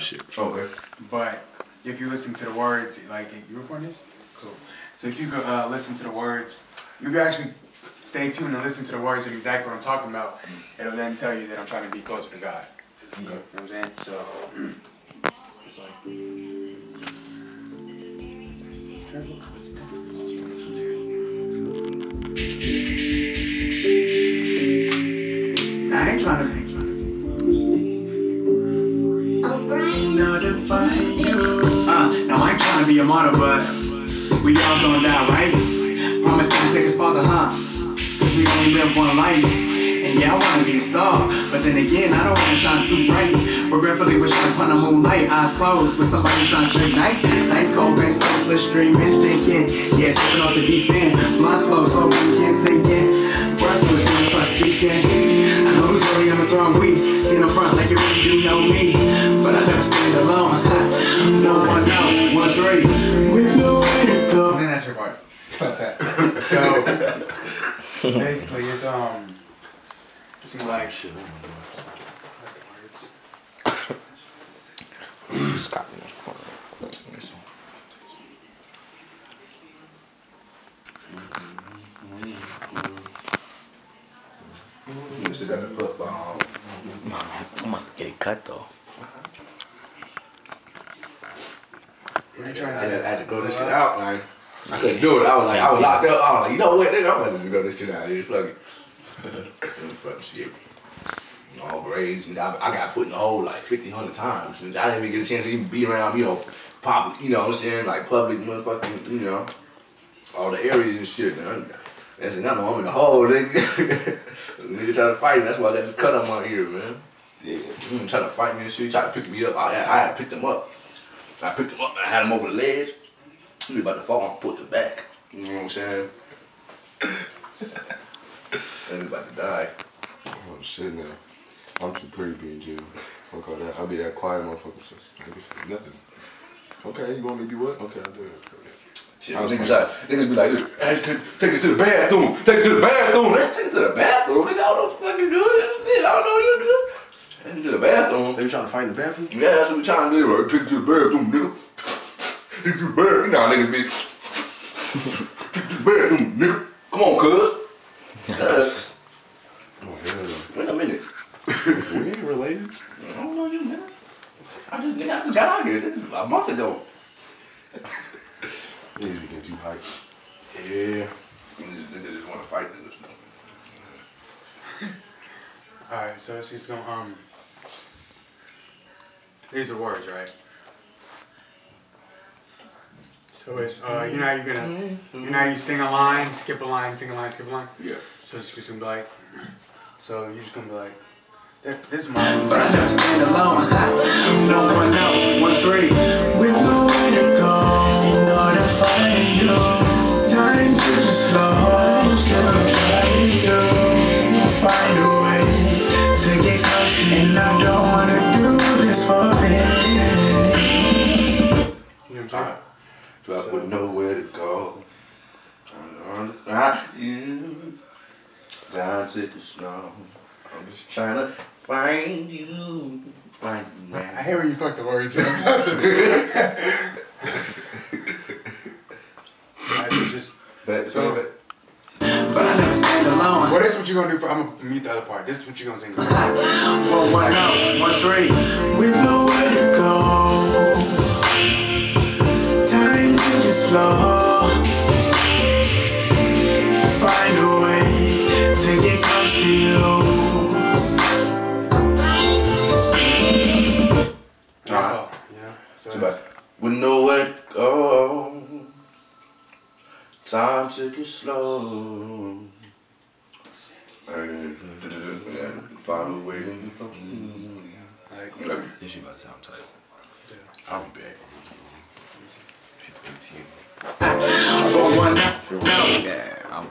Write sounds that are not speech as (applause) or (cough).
shit. Okay. But if you listen to the words, like you recording this? Cool. So if you go uh, listen to the words, if you actually stay tuned and listen to the words of exactly what I'm talking about, it'll then tell you that I'm trying to be closer to God. Okay. You know what I'm saying? So (clears throat) it's like. I ain't trying to. I be a martyr, but we all gonna die, right? Promise not to take us farther, huh? Cause we only live one life. And yeah, I wanna be a star, but then again, I don't wanna shine too bright. Regretfully wishing upon a moonlight, eyes closed, with somebody trying to shake night. Nice cold and sleepless, dreaming, thinking, yeah, stepping off the deep end. Blunt slow, so we can sink in. Breathless when I start speaking. I know who's really on the throne, we see in the front like you really do know me. But I never stand alone. No one out, one three, with nowhere to go. And then that's your part. Stop that. So basically, it's um, it's more like shit. Just copy this corner. You still got the football. I'm gonna get it cut though. What are you I trying had, to to- I had to go this shit out, man. I couldn't do it. I was like, I was locked up. I was like, you know what, nigga? I'm gonna just go this shit out here. Fuck it. (laughs) Fuck shit. All grades. And I, I got put in the hole like 50, 100 times. And I didn't even get a chance to even be around, you know, pop, you know what I'm saying? Like public, motherfucking, you know, all the areas and shit, man. That's it. I know I'm in the hole, nigga. (laughs) nigga trying to fight me. That's why I got this cut on my ear, man. Yeah. Mm, trying to fight me and shit. He tried to pick me up. I, I had picked him up. I picked him up and I had him over the ledge. He was about to fall. I put him back. You know what I'm saying? (laughs) and he about to die. Oh shit now. I'm too pretty to be in jail. Fuck all that. I'll be that quiet motherfucker. So niggas say nothing. Okay, you want me to do what? Okay, I'll do it. Shit, niggas, try, niggas be like, hey, take, take it to the bathroom. Take it to the bathroom. Take it to the bathroom. Nigga, I don't know what the fuck you doing. Shit, I don't know what you doing. Take it to the They trying to fight in the bathroom? Yeah, that's what we're trying to do. Right? Take it to the bathroom, nigga. Take it to the bathroom. You know how niggas be. Take to the bathroom, nigga. Come on, cuz. Yes. Oh hell. Wait a minute. (laughs) We ain't related. I don't know you, nigga. I just, nigga, I just got out here. This is a month ago. (laughs) Niggas be getting too hyped. Yeah. Niggas, niggas just want to fight niggas. Alright, so she's gonna um these are words, right? So it's uh you know how you're gonna you know how you sing a line, skip a line, sing a line, skip a line? Yeah. So it's just gonna be like so you're just gonna be like this, this is my But I never stand alone. (laughs) No one out, one three. So I wouldn't know where to go. I'm on the you. Down to the snow. I'm just trying to find you. Find you, I man. hate when you fuck the words in. I just But so so, But I never stand alone. what is what you're gonna do for I'm gonna mute the other part. This is what you're gonna sing. For one out, one three. With nowhere to go. Time to get slow. Find a way to get close to you. That's all. Yeah. So so but wouldn't know where to go. Time to get slow. And find a way to get close. like This shit about to sound tight. I'll be back. Hit the ATM. For one out, no. Yeah, I'm